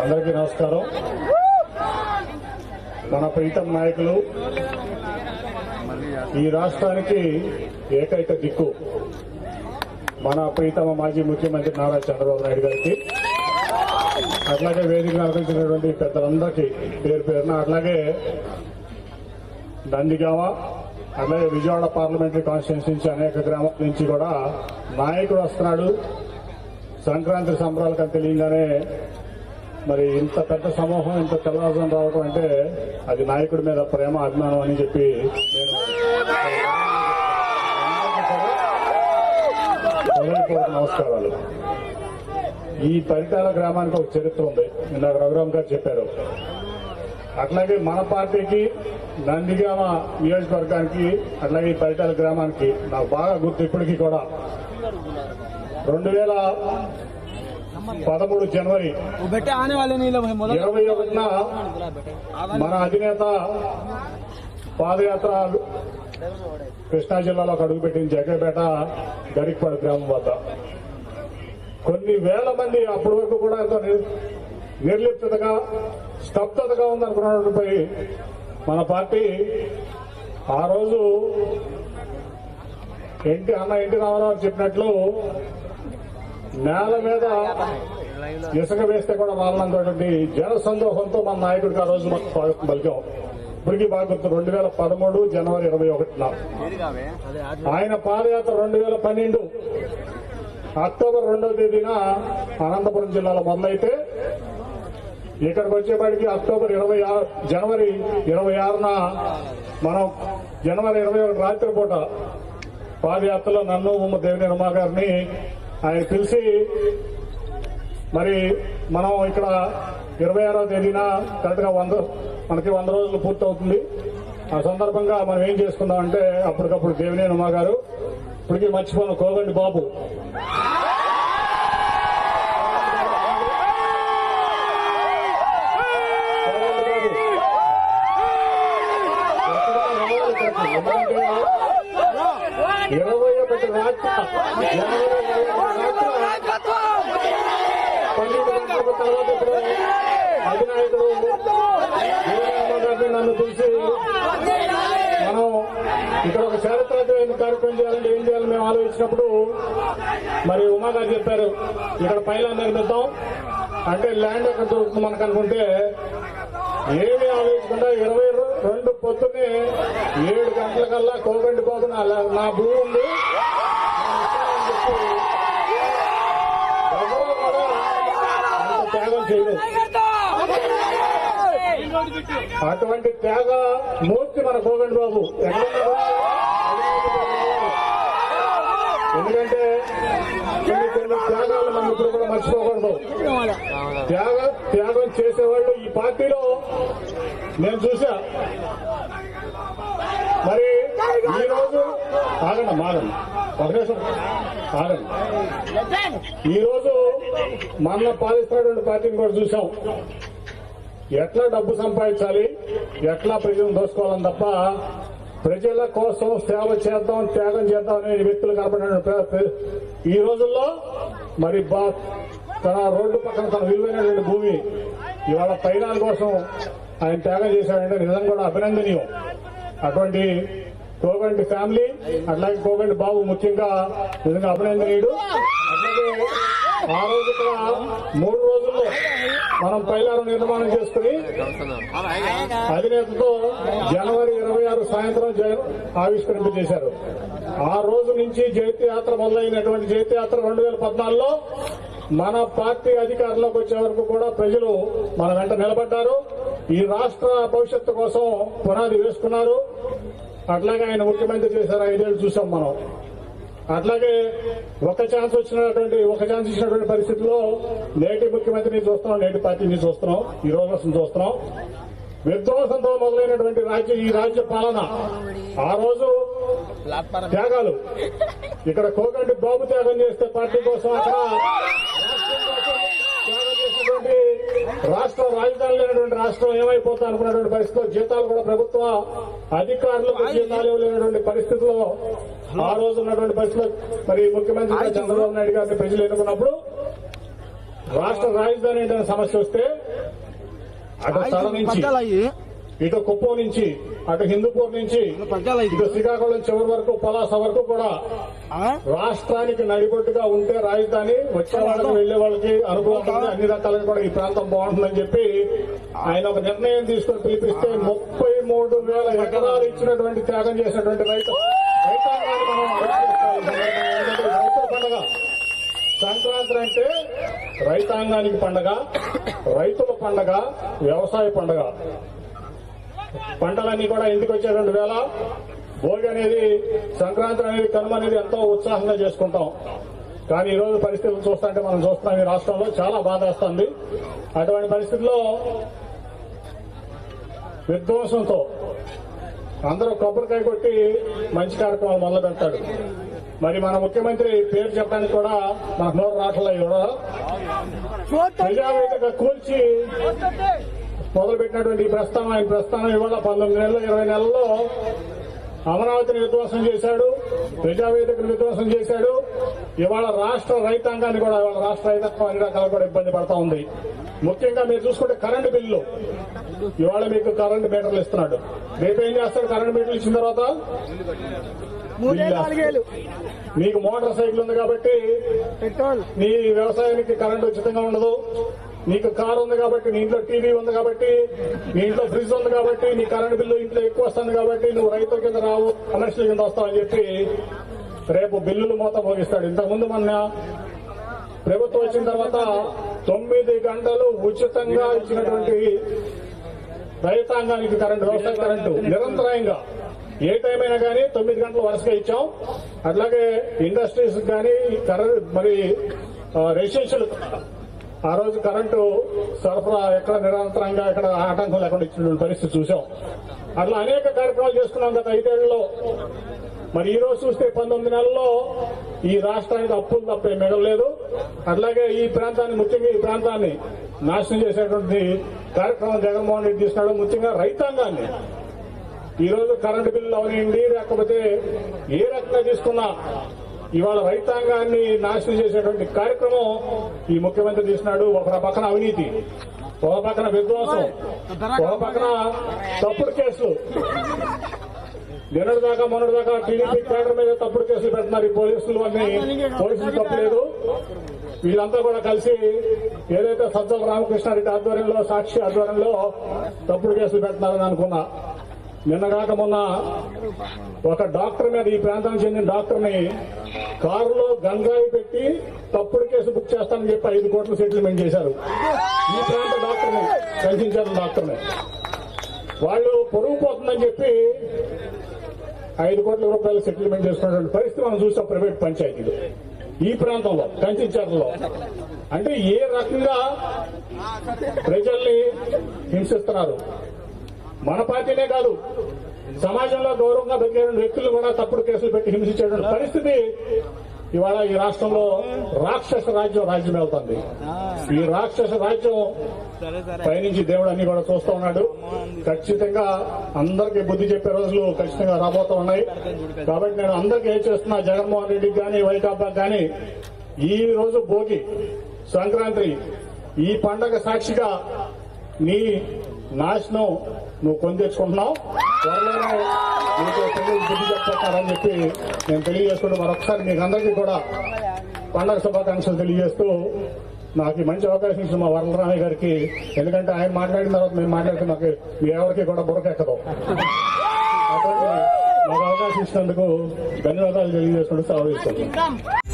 అందరికీ నమస్కారం. మన ప్రీతం నాయకులు ఈ రాష్ట్రానికి ఏకైక దిక్కు మన ప్రీతమ మాజీ ముఖ్యమంత్రి నారా చంద్రబాబు నాయుడు గారికి. అట్లాగే వేదిక ఆలోచించినటువంటి పెద్దలందరికీ పేరు పేరున అట్లాగే నందిగామ అలాగే విజయవాడ పార్లమెంటరీ కాన్స్టిట్యున్సీ నుంచి అనేక గ్రామాల నుంచి కూడా నాయకుడు వస్తున్నాడు. సంక్రాంతి సంబరాలకు తెలియగానే మరి ఇంత పెద్ద సమూహం ఇంత తెల్లవారుజాము రావడం అంటే అది నాయకుడి మీద ప్రేమ అభిమానం అని చెప్పి నేను నమస్కారాలు. ఈ పరిటాల గ్రామానికి ఒక చరిత్ర ఉంది. ఇందాక రఘురామ్ గారు చెప్పారు. అట్లాగే మన పార్టీకి నందిగామ నియోజకవర్గానికి అట్లాగే ఈ పరిటాల గ్రామానికి నాకు బాగా గుర్తు ఇప్పటికీ కూడా. రెండు వేల పదమూడు జనవరి. ఇరవై ఒకటిన మన అధినేత పాదయాత్ర కృష్ణా జిల్లాలో అడుగుపెట్టిన జగ్గపేట గరిక్పాడు గ్రామం వద్ద. కొన్ని వేల మంది అప్పటి వరకు కూడా ఎంతో నిర్లిప్తగా స్తబ్దతగా ఉందనుకున్నపై మన పార్టీ ఆ రోజు ఎన్టీ అన్న ఎన్టీ రామారావు చెప్పినట్లు నేల మీద ఇసుక వేస్తే కూడా వాళ్ళంతటువంటి జన సందోహంతో మన నాయకుడికి ఆ రోజు మాకు స్వాగతం పలికాం ఇప్పటికీ బాగా గుర్తు రెండు వేల పదమూడు జనవరి ఇరవై ఒకటిన. ఆయన పాదయాత్ర రెండు వేల పన్నెండు. అక్టోబర్ రెండవ తేదీన అనంతపురం జిల్లాలో మొదలైతే ఇక్కడికి వచ్చేపాటికి అక్టోబర్ ఇరవై జనవరి ఇరవై ఆరున మనం జనవరి ఇరవై ఒకటి రాత్రిపూట పాదయాత్రలో నన్ను ఉమ్మ దేవినేని గారిని ఆయన పిలిచి మరి మనం ఇక్కడ ఇరవై ఆరో తేదీన కరెక్ట్గా వంద మనకి వంద రోజులు పూర్తవుతుంది. ఆ సందర్భంగా మనం ఏం చేసుకుందాం అంటే అప్పటికప్పుడు దేవినేని ఉమా గారు ఇప్పటికీ మర్చిపోను కోగండి బాబు కోగండి బాబు. ఎందుకంటే ఇరవై ఒకటి రాత్రి జనవరి ఇరవై ఒకటి రాత్రి పన్నెండు గంటల తర్వాత ఇప్పుడు అధినాయకుడు వీరరామ గారిని నన్ను చూసి మనం ఇక్కడ ఒక చారిత్రాత్మకమైన కార్యక్రమం చేయాలంటే ఏం చేయాలని మేము ఆలోచించినప్పుడు మరి ఉమా గారు చెప్పారు ఇక్కడ పైలా నిర్మిద్దాం అంటే ల్యాండ్ ఎక్కడ దొరుకుతుంది మనకు అనుకుంటే ఏమి ఆలోచించకుండా ఇరవై రెండు పొద్దున్నే ఏడు గంటలకల్లా కోగండి బాబు నా భూమి ఉంది నేను ఇస్తానని చెప్పి ఎవరూ కూడా అంత త్యాగం చేయలేదు అటువంటి త్యాగ మూర్తి మన కోగండి బాబు. ఎందుకంటే కొన్ని కొన్ని త్యాగాలు మనం ఇప్పుడు కూడా మర్చిపోకూడదు. త్యాగ త్యాగం చేసేవాళ్ళు ఈ పార్టీలో నేను చూసా మరి ఈ రోజు ఆగండి ఆగండి. ఒక నిమిషం. ఆగండి. ఈ రోజు మన పాలిస్తున్నటువంటి పార్టీని కూడా చూసాం. ఎట్లా డబ్బు సంపాదించాలి? ఎట్లా ప్రజలను దోసుకోవాలని తప్ప ప్రజల కోసం సేవ చేద్దాం త్యాగం చేద్దాం అనే వ్యక్తులు కనపడిన ఈ రోజుల్లో మరి బా తన రోడ్డు పక్కన తన విలువైనటువంటి భూమి ఇవాళ పైనాల కోసం ఆయన త్యాగం చేశాడంటే నిజం కూడా అభినందనీయం. అటువంటి కోగంటి ఫ్యామిలీ అట్లాగే కోగంటి బాబు ముఖ్యంగా నిజంగా అభినందనీయుడు. ఆ రోజు మూడు రోజుల్లో మనం పైలారు నిర్మాణం చేసుకుని అధినేతతో జనవరి ఇరవై ఆరు సాయంత్రం జ- ఆవిష్కరింప చేశారు. ఆ రోజు నుంచి జైత్యాత్ర మొదలైనటువంటి జైత్యాత్ర రెండు వేల పద్నాలుగులో మన పార్టీ అధికారంలోకి వచ్చే వరకు కూడా ప్రజలు మన వెంట నిలబడ్డారు. ఈ రాష్ట్ర భవిష్యత్తు కోసం పునాది వేసుకున్నారు. అట్లాగే ఆయన ముఖ్యమంత్రి చేశారు. ఐదేళ్ళు చూసాం మనం. అట్లాగే ఒక ఛాన్స్ వచ్చినటువంటి ఒక ఛాన్స్ ఇచ్చినటువంటి పరిస్థితుల్లో నేటి ముఖ్యమంత్రిని చూస్తున్నాం నేటి పార్టీని చూస్తున్నాం ఈ రోజు చూస్తున్నాం. విధ్వంసంతో మొదలైనటువంటి రాజ్య ఈ రాజ్య పాలన ఆ రోజు త్యాగాలు. ఇక్కడ కోగంటి బాబు త్యాగం చేస్తే పార్టీ కోసం అక్కడ రాష్ట్రం కోసం త్యాగం చేసినటువంటి రాష్ట్ర రాజధాని లేనటువంటి రాష్ట్రం ఏమైపోతా అనుకున్నటువంటి పరిస్థితిలో జీతాలు కూడా ప్రభుత్వ అధికారులకు జీతాలు ఇవ్వలేనటువంటి పరిస్థితిలో ఆ రోజు ఉన్నటువంటి పరిస్థితిలో మరి ముఖ్యమంత్రి చంద్రబాబు నాయుడు గారిని ప్రజలు ఎన్నుకున్నప్పుడు రాష్ట్ర రాజధాని సమస్య వస్తే అటు తడ నుంచి ఇటు కుప్పం నుంచి అటు హిందూపూర్ నుంచి ఇటు శ్రీకాకుళం చివరి వరకు పలాస వరకు కూడా రాష్ట్రానికి నడిబొట్టుగా ఉంటే రాజధాని వచ్చే వాళ్ళకి వెళ్ళే వాళ్ళకి అనుకూలంగా. అన్ని రకాలుగా కూడా ఈ ప్రాంతం బాగుంటుందని చెప్పి ఆయన ఒక నిర్ణయం తీసుకుని పిలిపిస్తే ముప్పై మూడు వేల ఎకరాలు ఇచ్చినటువంటి త్యాగం చేసినటువంటి రైతు. పండుగ సంక్రాంతి అంటే రైతాంగానికి పండగ రైతుల పండగ వ్యవసాయ పండగ. పంటలన్నీ కూడా ఇంటికి వచ్చే రెండు వేల భోగి అనేది సంక్రాంతి అనేది కనుమ అనేది ఎంతో ఉత్సాహంగా చేసుకుంటాం. కానీ ఈ రోజు పరిస్థితులు చూస్తుంటే మనం చూస్తున్నాం ఈ రాష్ట్రంలో చాలా బాధ వేస్తుంది. అటువంటి పరిస్థితుల్లో విధ్వంసంతో అందరూ కొబ్బరికాయ కొట్టి మంచి కార్యక్రమాలు మొదలు పెడతాడు మరి మన ముఖ్యమంత్రి పేరు చెప్పడానికి కూడా మనకు నోరు రావట్లేదు. కూడా ప్రజావేదిక కూల్చి మొదలుపెట్టినటువంటి ఈ ప్రస్థానం ఆయన ప్రస్థానం ఇవాళ పంతొమ్మిది నెలలు ఇరవై నెలల్లో అమరావతిని విధ్వంసం చేశాడు ప్రజావేదికను విధ్వంసం చేశాడు. ఇవాళ రాష్ట్ర రైతాంగాన్ని కూడా ఇవాళ రాష్ట్ర రైతాంగం అన్ని రకాలు కూడా ఇబ్బంది పడతా ఉంది. ముఖ్యంగా మీరు చూసుకుంటే కరెంటు బిల్లు. ఇవాళ మీకు కరెంటు మీటర్లు ఇస్తున్నాడు. రేపు ఏం చేస్తాడు? కరెంటు మీటర్లు ఇచ్చిన తర్వాత మీకు మోటార్ సైకిల్ ఉంది కాబట్టి నీ వ్యవసాయానికి కరెంట్ ఉచితంగా ఉండదు. నీకు కారు ఉంది కాబట్టి నీ ఇంట్లో టీవీ ఉంది కాబట్టి నీ ఇంట్లో ఫ్రిడ్జ్ ఉంది కాబట్టి నీ కరెంట్ బిల్లు ఇంట్లో ఎక్కువ వస్తుంది కాబట్టి నువ్వు రైతుల కింద రావు కమర్షియల్ కింద వస్తావని చెప్పి రేపు బిల్లులు మూత భోగిస్తాడు. ఇంతకుముందు మొన్న ప్రభుత్వం వచ్చిన తర్వాత తొమ్మిది గంటలు ఉచితంగా ఇచ్చినటువంటి రైతాంగానికి కరెంటు వ్యవసాయ కరెంటు నిరంతరాయంగా. ఏ టైం అయినా కానీ తొమ్మిది గంటలు వరుసగా ఇచ్చాం. అట్లాగే ఇండస్ట్రీస్ కానీ కరెంట్ మరి రెసిడెన్షియల్ ఆ రోజు కరెంటు సరఫరా ఎక్కడ నిరంతరంగా ఎక్కడ ఆటంకం లేకుండా ఇచ్చిన పరిస్థితి చూసాం అట్లా అనేక కార్యక్రమాలు చేసుకున్నాం గత ఐదేళ్ళలో. మరి ఈ రోజు చూస్తే పంతొమ్మిది నెలల్లో ఈ రాష్ట్రానికి అప్పులు తప్పే మిగలలేదు. అట్లాగే ఈ ప్రాంతాన్ని ముఖ్యంగా ఈ ప్రాంతాన్ని నాశనం చేసేటువంటి కార్యక్రమం జగన్మోహన్ రెడ్డి తీసుకున్నాడు ముఖ్యంగా రైతాంగాన్ని. ఈ రోజు కరెంటు బిల్లు అవనివ్వండి లేకపోతే ఏ రకంగా తీసుకున్నా ఇవాళ రైతాంగాన్ని నాశనం చేసేటువంటి కార్యక్రమం ఈ ముఖ్యమంత్రి చేసినాడు. ఒక పక్కన అవినీతి ఒక పక్కన విధ్వంసం ఒక పక్కన తప్పుడు కేసులు. నిన్నటి దాకా మొన్నటి దాకా టీడీపీ కేడర్ మీద తప్పుడు కేసులు పెడుతున్నారు ఈ పోలీసులు అన్ని. పోలీసులు తప్పలేదు వీళ్ళంతా కూడా కలిసి ఏదైతే సజ్జల రామకృష్ణారెడ్డి ఆధ్వర్యంలో సాక్షి ఆధ్వర్యంలో తప్పుడు కేసులు పెడుతున్నారని అనుకున్నా. నిన్న కాక మొన్న ఒక డాక్టర్ మీద ఈ ప్రాంతానికి చెందిన డాక్టర్ని కారులో గంజాయి పెట్టి తప్పుడు కేసు బుక్ చేస్తానని చెప్పి ఐదు కోట్ల సెటిల్మెంట్ చేశారు. ఈ ప్రాంత డాక్టర్ని కలిసించారు డాక్టర్ని. వాళ్ళు పొరుగు పోతుందని చెప్పి ఐదు కోట్ల రూపాయలు సెటిల్మెంట్ చేసుకున్నటువంటి పరిస్థితి మనం చూసాం ప్రైవేట్ పంచాయతీలు. ఈ ప్రాంతంలో కంచిచర్లలో అంటే ఏ రకంగా ప్రజల్ని హింసిస్తున్నారు? మన పార్టీనే కాదు. సమాజంలో గౌరవంగా బతికే వ్యక్తులు కూడా తప్పుడు కేసులు పెట్టి హింసించేటువంటి పరిస్థితి ఇవాళ ఈ రాష్ట్రంలో రాక్షస రాజ్యం రాజ్యం వెళ్తుంది. ఈ రాక్షస రాజ్యం పైనుంచి దేవుడు అన్ని కూడా చూస్తూ ఉన్నాడు. ఖచ్చితంగా అందరికీ బుద్ధి చెప్పే రోజులు ఖచ్చితంగా రాబోతూ ఉన్నాయి. కాబట్టి నేను అందరికీ ఏం చేస్తున్నా జగన్మోహన్ రెడ్డికి కానీ వైకాపాకి కానీ ఈ రోజు భోగి సంక్రాంతి ఈ పండగ సాక్షిగా నీ నాశనం నువ్వు కొని తెచ్చుకుంటున్నావు త్వరలోనే నీకు బుద్ధి చెప్తారని చెప్పి నేను తెలియజేసుకుంటూ మరొకసారి మీకు అందరికీ కూడా పండగ శుభాకాంక్షలు తెలియజేస్తూ నాకు మంచి అవకాశం ఇచ్చిన మా వరలరామయ్య గారికి ఎందుకంటే ఆయన మాట్లాడిన తర్వాత మేము మాట్లాడితే నాకు మీ ఎవరికి కూడా బుర్రకెక్కదు మాకు అవకాశం ఇచ్చినందుకు ధన్యవాదాలు తెలియజేసుకుంటూ సెలవు